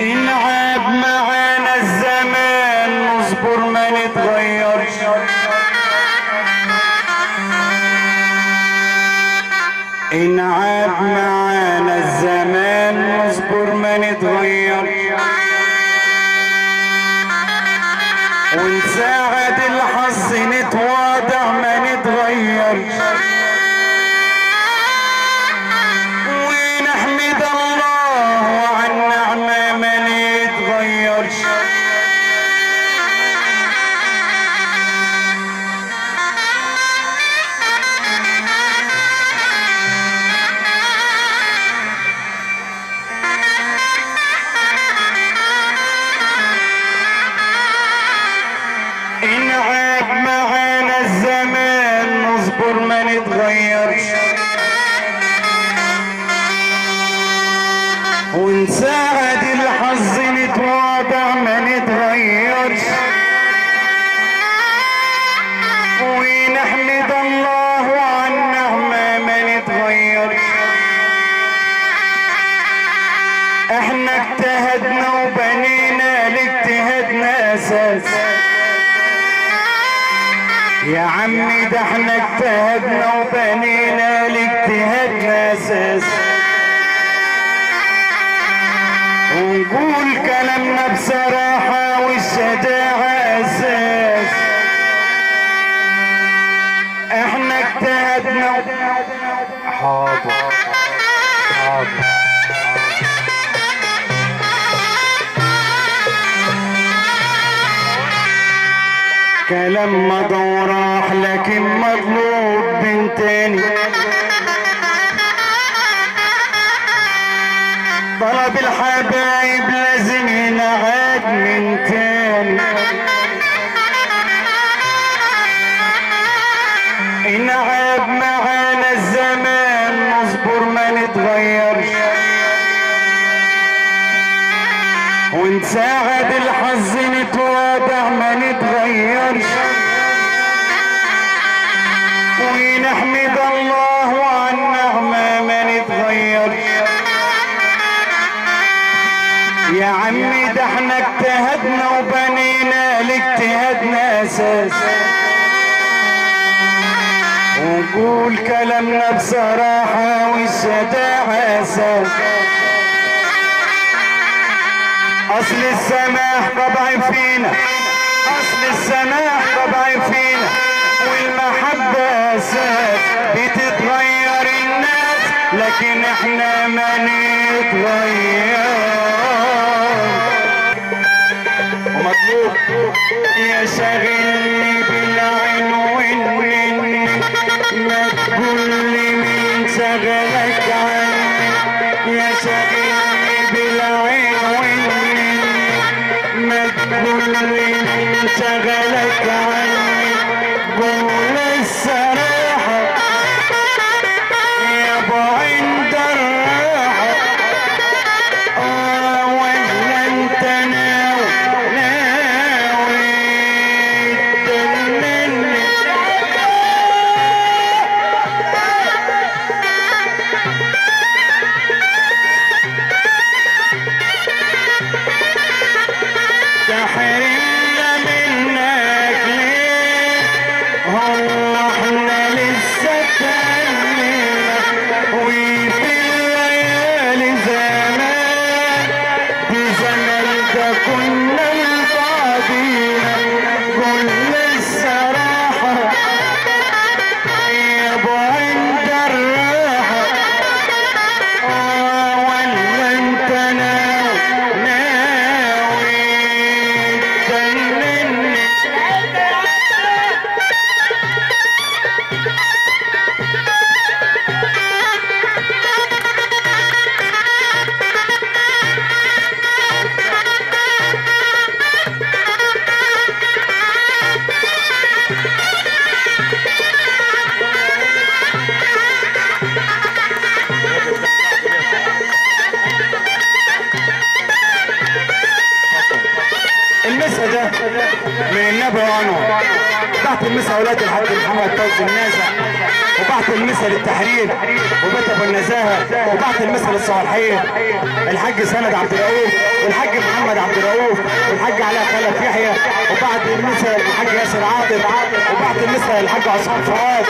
انعاب معانا الزمان نصبر ما نتغيرش انعاب معانا الزمان نصبر ما نتغيرش ونساعد إحنا اجتهدنا وبنينا لاجتهادنا أساس. يا عمي ده إحنا اجتهدنا وبنينا لاجتهادنا أساس. ونقول كلامنا بصراحة كلام مضى وراح لكن مطلوب من تاني طلب الحبايب لازم ينعاد من تاني انعاد معانا الزمان نصبر ما نتغيرش. ونساعد الحظ نتواضع ما ونحمد الله عن نعمة ما نتغيرش يا عمي ده إحنا اجتهدنا وبنينا لاجتهادنا أساس ونقول كلامنا بصراحة والشجاعة أساس أصل السماح طبع فينا. اصل السماح طبع فينا والمحبة أساس بتتغير الناس لكن إحنا ما نتغير. ومطلوب يا شاغلني بالعين والنن ما تقول لي مين شغلك عني. يا شاغلني بالعين والنن ما تقول لي كنا تحت المسا ولاد الحاج محمد فوزي النازع وبعت المثل للتحرير وبيت ابو النزاهه وبعت المثل للصالحين. الحاج سند عبد الرؤوف والحاج محمد عبد الرؤوف والحاج علاء خلف يحيى وبعت المثل للحاج ياسر عاطف وبعت المثل للحاج عصام فؤاد.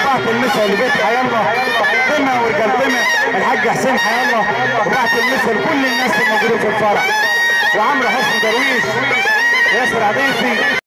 وبعت المثل لبيت حي الله قمة ورجال قمة الحاج حسين حي الله. وبعت المثل لكل الناس الموجودين في الفرح. وعمرو حسن درويش ياسر عبيسي.